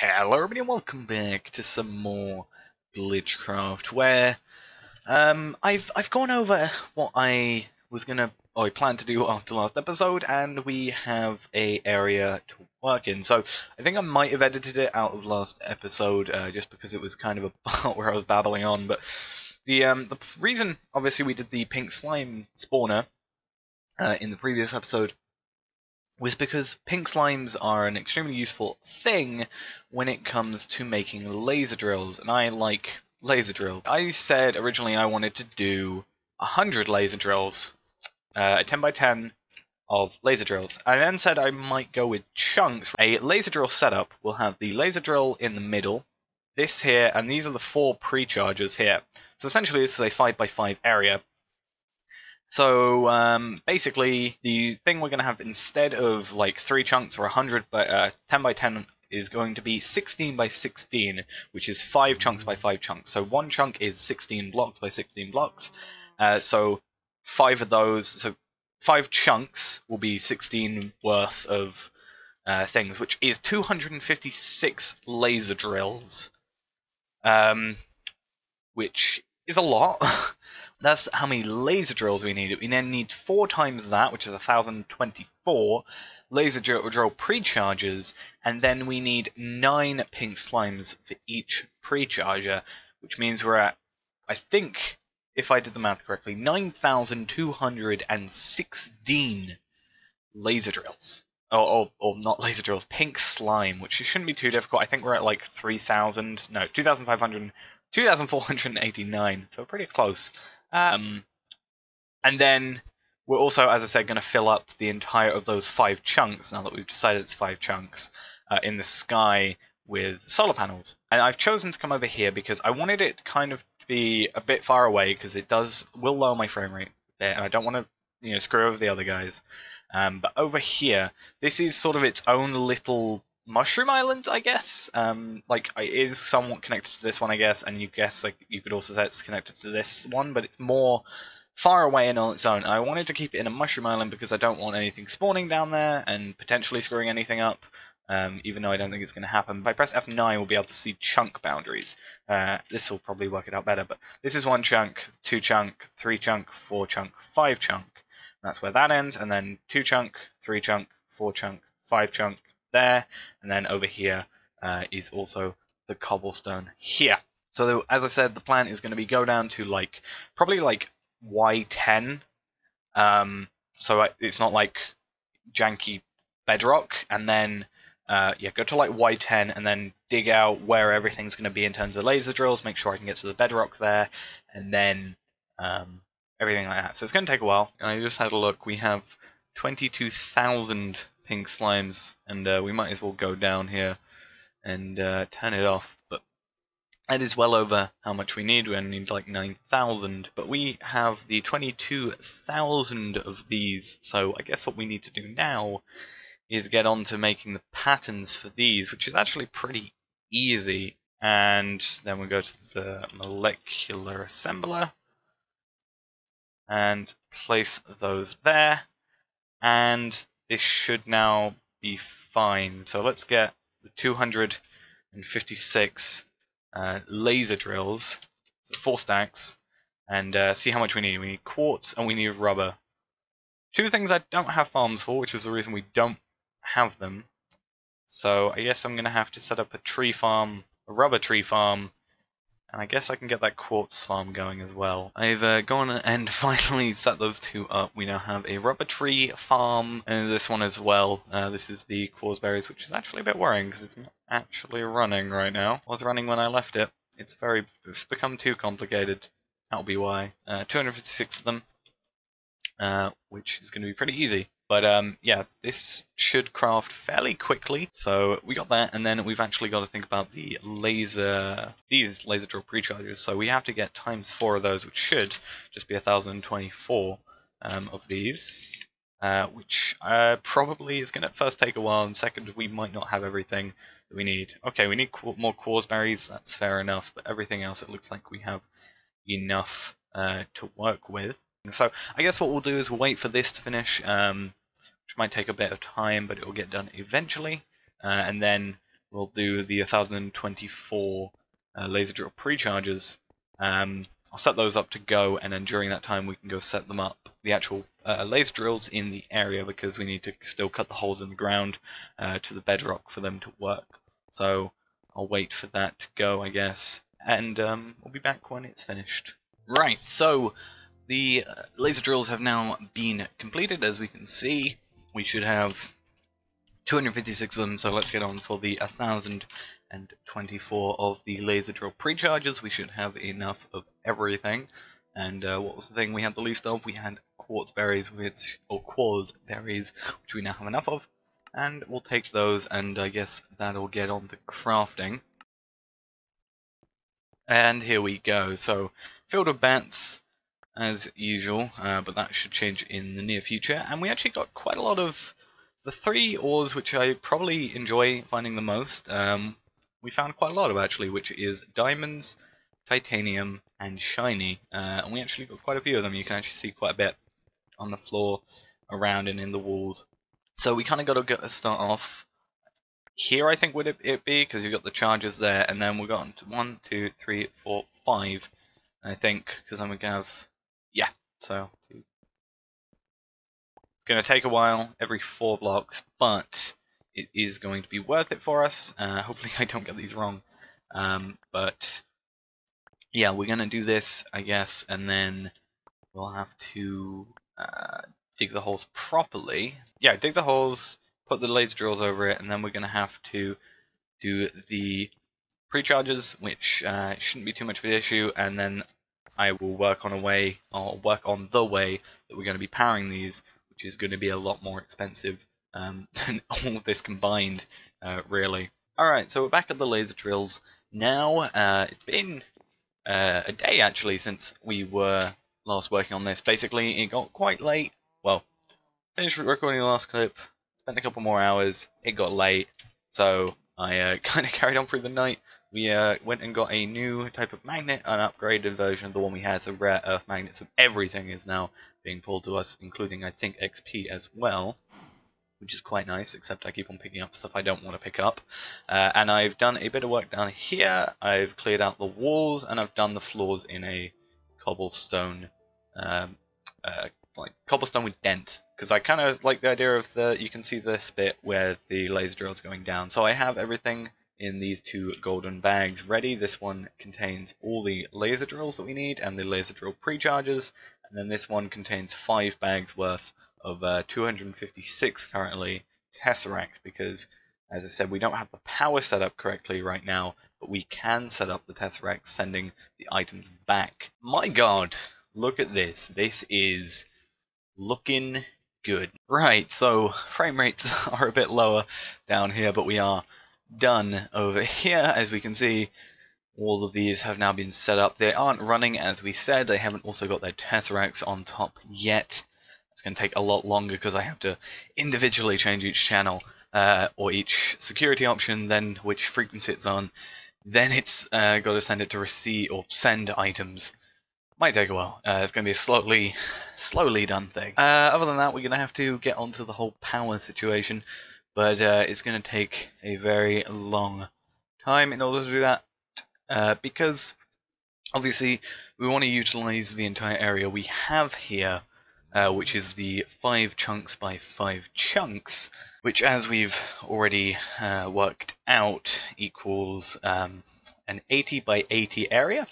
Hello everybody and welcome back to some more Glitchcraft where um, I've I've gone over what I was gonna or I planned to do after last episode and we have a area to work in. So I think I might have edited it out of last episode uh, just because it was kind of a part where I was babbling on. But the um, the reason obviously we did the pink slime spawner uh, in the previous episode was because pink slimes are an extremely useful thing when it comes to making laser drills, and I like laser drills. I said originally I wanted to do 100 laser drills, uh, a 10 by 10 of laser drills. I then said I might go with chunks. A laser drill setup will have the laser drill in the middle, this here, and these are the four pre-chargers here. So essentially this is a 5 by 5 area so um, basically, the thing we're going to have instead of like three chunks or 100 by uh, 10 by 10 is going to be 16 by 16, which is five chunks by five chunks. So one chunk is 16 blocks by 16 blocks. Uh, so five of those, so five chunks will be 16 worth of uh, things, which is 256 laser drills, um, which is a lot. That's how many laser drills we need. We then need four times that, which is 1024 laser drill, drill pre-chargers, and then we need nine pink slimes for each pre-charger, which means we're at, I think, if I did the math correctly, 9,216 laser drills. Or, or, or, not laser drills, pink slime, which shouldn't be too difficult. I think we're at like 3,000, no, 2,500, 2,489, so pretty close. Um, and then we're also, as I said, going to fill up the entire of those five chunks, now that we've decided it's five chunks, uh, in the sky with solar panels. And I've chosen to come over here because I wanted it kind of to be a bit far away because it does will lower my frame rate there, and I don't want to you know screw over the other guys. Um, but over here, this is sort of its own little Mushroom Island, I guess. Um, like it is somewhat connected to this one, I guess, and you guess like you could also say it's connected to this one, but it's more far away and on its own. I wanted to keep it in a Mushroom Island because I don't want anything spawning down there and potentially screwing anything up. Um, even though I don't think it's going to happen. If I press F9, we'll be able to see chunk boundaries. Uh, this will probably work it out better, but this is one chunk, two chunk, three chunk, four chunk, five chunk. That's where that ends, and then two chunk, three chunk, four chunk, five chunk, there, and then over here uh, is also the cobblestone here. So as I said, the plan is going to be go down to like probably like Y10. Um, so it's not like janky bedrock, and then uh, yeah, go to like Y10 and then dig out where everything's going to be in terms of laser drills. Make sure I can get to the bedrock there, and then um, everything like that. So it's going to take a while. I just had a look. We have 22,000 pink slimes, and uh, we might as well go down here and uh, turn it off. But that is well over how much we need. We only need like 9,000, but we have the 22,000 of these. So I guess what we need to do now is get on to making the patterns for these, which is actually pretty easy. And then we go to the molecular assembler and place those there. And this should now be fine. So let's get the 256 uh, laser drills, so four stacks, and uh, see how much we need. We need quartz and we need rubber. Two things I don't have farms for, which is the reason we don't have them. So I guess I'm going to have to set up a tree farm, a rubber tree farm, and I guess I can get that quartz farm going as well. I've uh, gone and finally set those two up. We now have a rubber tree farm and this one as well. Uh, this is the quartz berries, which is actually a bit worrying because it's not actually running right now. It was running when I left it. It's very, it's become too complicated. That'll be why. Uh, 256 of them, uh, which is going to be pretty easy. But um, yeah, this should craft fairly quickly. So we got that, and then we've actually got to think about the laser, these laser drill prechargers. So we have to get times four of those, which should just be 1,024 um, of these. Uh, which uh, probably is going to first take a while, and second, we might not have everything that we need. Okay, we need qu more quartz berries, that's fair enough, but everything else it looks like we have enough uh, to work with. So I guess what we'll do is wait for this to finish. Um, which might take a bit of time, but it will get done eventually. Uh, and then we'll do the 1024 uh, laser drill pre-charges. Um, I'll set those up to go, and then during that time we can go set them up, the actual uh, laser drills in the area, because we need to still cut the holes in the ground uh, to the bedrock for them to work. So I'll wait for that to go, I guess, and um, we'll be back when it's finished. Right, so the uh, laser drills have now been completed, as we can see. We should have 256 of them, so let's get on for the 1024 of the laser drill pre-charges. We should have enough of everything. And uh, what was the thing we had the least of? We had quartz berries, which, or quartz berries, which we now have enough of. And we'll take those, and I guess that'll get on the crafting. And here we go. So, field of bats, as usual, uh, but that should change in the near future. And we actually got quite a lot of the three ores which I probably enjoy finding the most. Um, we found quite a lot of actually, which is diamonds, titanium, and shiny. Uh, and we actually got quite a few of them. You can actually see quite a bit on the floor, around, and in the walls. So we kind of got to start off here. I think would it, be because you've got the charges there, and then we've got one, two, three, four, five. I think because I'm gonna have yeah. So it's gonna take a while, every four blocks, but it is going to be worth it for us. Uh, hopefully I don't get these wrong. Um, but yeah, we're gonna do this, I guess, and then we'll have to uh, dig the holes properly. Yeah, dig the holes, put the laser drills over it, and then we're gonna have to do the pre-charges, which uh, shouldn't be too much of an issue, and then I will work on a way, or work on the way that we're going to be powering these, which is going to be a lot more expensive um, than all of this combined, uh, really. Alright, so we're back at the laser drills now. Uh, it's been uh, a day, actually, since we were last working on this. Basically, it got quite late. Well, finished recording the last clip, spent a couple more hours, it got late, so I uh, kind of carried on through the night. We uh, went and got a new type of magnet, an upgraded version of the one we had, so rare earth magnets of everything is now being pulled to us, including, I think, XP as well which is quite nice, except I keep on picking up stuff I don't want to pick up. Uh, and I've done a bit of work down here, I've cleared out the walls, and I've done the floors in a cobblestone, um, uh, like cobblestone with dent, because I kind of like the idea of the, you can see this bit where the laser drill is going down. So I have everything in these two golden bags ready. This one contains all the laser drills that we need and the laser drill pre-charges, and then this one contains five bags worth of uh, 256 currently tesseracts because, as I said, we don't have the power set up correctly right now, but we can set up the tesseracts sending the items back. My god, look at this. This is looking good. Right, so frame rates are a bit lower down here, but we are done over here. As we can see, all of these have now been set up. They aren't running as we said. They haven't also got their tesseracts on top yet. It's going to take a lot longer because I have to individually change each channel uh, or each security option, then which frequency it's on. Then it's uh, got to send it to receive or send items. Might take a while. Uh, it's going to be a slowly, slowly done thing. Uh, other than that, we're going to have to get onto the whole power situation, but uh, it's going to take a very long time in order to do that, uh, because obviously we want to utilize the entire area we have here uh, which is the 5 chunks by 5 chunks, which as we've already uh, worked out equals um, an 80 by 80 area,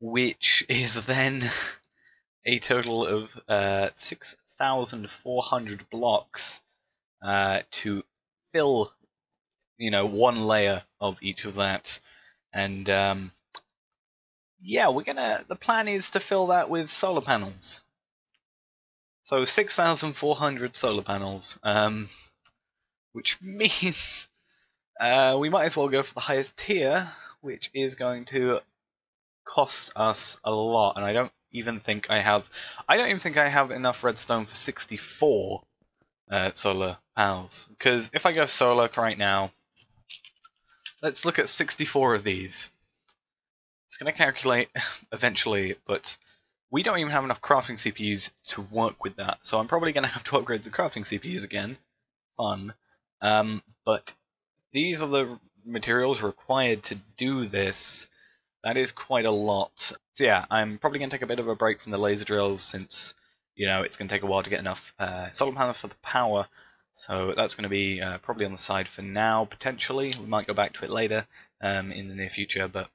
which is then a total of uh, 6,400 blocks uh, to fill, you know, one layer of each of that. And um, yeah, we're gonna. The plan is to fill that with solar panels. So 6,400 solar panels, um, which means uh, we might as well go for the highest tier, which is going to cost us a lot. And I don't even think I have, I don't even think I have enough redstone for 64 uh, solar panels. Because if I go solar right now, let's look at 64 of these. It's going to calculate eventually, but we don't even have enough crafting CPUs to work with that, so I'm probably going to have to upgrade the crafting CPUs again. Fun. Um, but these are the materials required to do this, that is quite a lot. So yeah, I'm probably going to take a bit of a break from the laser drills since, you know, it's going to take a while to get enough uh, solar panels for the power. So that's going to be uh, probably on the side for now, potentially. We might go back to it later um, in the near future, but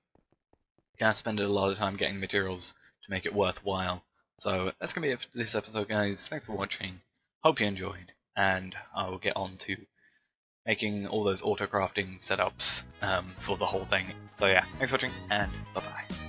yeah, I spend a lot of time getting materials to make it worthwhile. So that's going to be it for this episode, guys. Thanks for watching. Hope you enjoyed, and I will get on to making all those auto crafting setups um, for the whole thing. So yeah, thanks for watching, and bye bye.